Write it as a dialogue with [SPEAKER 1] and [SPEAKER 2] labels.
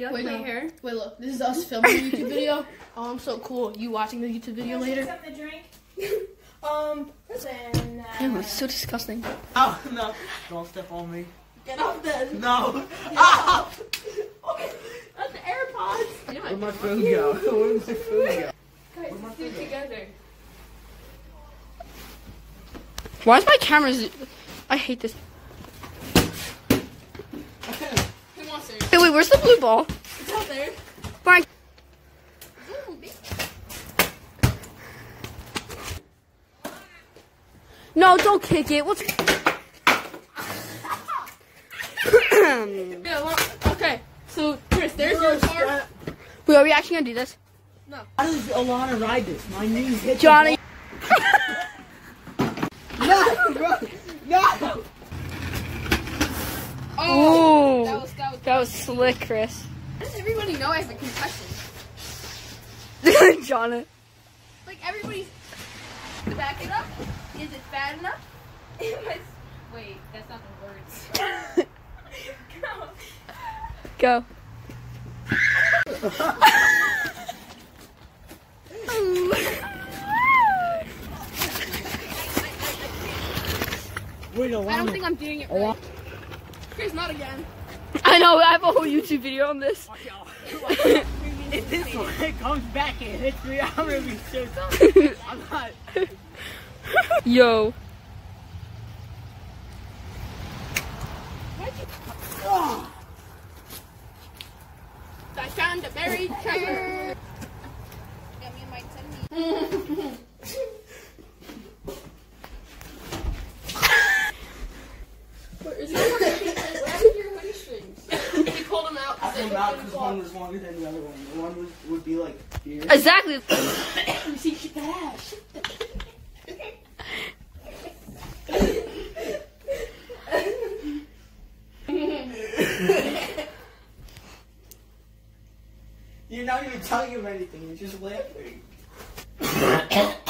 [SPEAKER 1] Do you like
[SPEAKER 2] Wait,
[SPEAKER 1] my
[SPEAKER 2] no.
[SPEAKER 1] hair?
[SPEAKER 2] Wait, look. This is us filming a YouTube video. Oh, I'm so cool. You watching the YouTube video later?
[SPEAKER 3] Something the drink. um, then, uh,
[SPEAKER 2] Ew, it's so disgusting.
[SPEAKER 4] Oh no! Don't step on me.
[SPEAKER 3] get off then.
[SPEAKER 4] No! Ah!
[SPEAKER 3] That's the AirPods.
[SPEAKER 1] You know
[SPEAKER 4] Where'd my food go? Where'd my food go?
[SPEAKER 1] Guys, let's do it together.
[SPEAKER 2] Why is my camera? I hate this. Hey, wait, where's the blue ball?
[SPEAKER 1] It's out there.
[SPEAKER 2] Brian. No, don't kick it. What's?
[SPEAKER 1] Yeah, well, okay. So, Chris, there's your car.
[SPEAKER 2] Wait, are we actually gonna do this? No.
[SPEAKER 4] How does Alana ride this? My knees hit the
[SPEAKER 2] Johnny.
[SPEAKER 4] ball. No! bro. No!
[SPEAKER 1] Oh,
[SPEAKER 2] Ooh.
[SPEAKER 1] That was that was.
[SPEAKER 2] That was slick, Chris.
[SPEAKER 1] Does everybody know I have a concussion?
[SPEAKER 2] Jonna.
[SPEAKER 1] Like everybody's. To back it up, is it bad enough? It was- Wait, that's not the words.
[SPEAKER 2] Go.
[SPEAKER 4] Wait,
[SPEAKER 1] I don't think I'm doing it right. Chris, not again.
[SPEAKER 2] I know. I have a whole YouTube video on this.
[SPEAKER 4] if this one comes back and hits me, I'm gonna be so sorry. I'm not.
[SPEAKER 2] Yo.
[SPEAKER 1] I found a buried treasure. Yummy might send me. Where is your Where are your hoodie strings? He pulled them out.
[SPEAKER 4] I because one was longer than the other one. The one was, would be like here.
[SPEAKER 2] Exactly.
[SPEAKER 1] See, shit the hash.
[SPEAKER 4] You're not even telling him anything. You're just laughing.